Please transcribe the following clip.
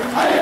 はい。